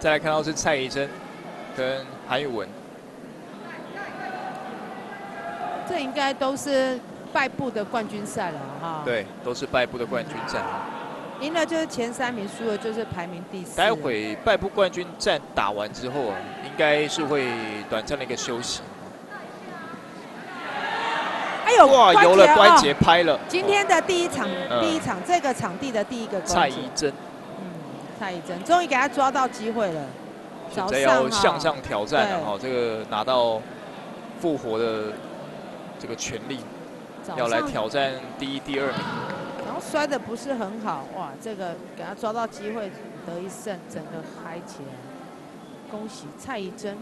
再来看到是蔡宜珍跟韩宇文，这应该都是败部的冠军赛了哈。，对，都是败部的冠军战。赢了就是前三名，输了就是排名第四。待会败部冠军战打完之后啊，应该是会短暂的一个休息。哎呦，哇，关有了节关哦节拍了。今天的第一场，嗯第一场这个场地的第一个蔡关节宜真嗯，蔡一真终于给他抓到机会了。在要向上挑战了哈，这个拿到复活的这个权利，要来挑战第一、第二名。然后摔的不是很好，哇，这个给他抓到机会得一胜，整个嗨起来，恭喜蔡一真。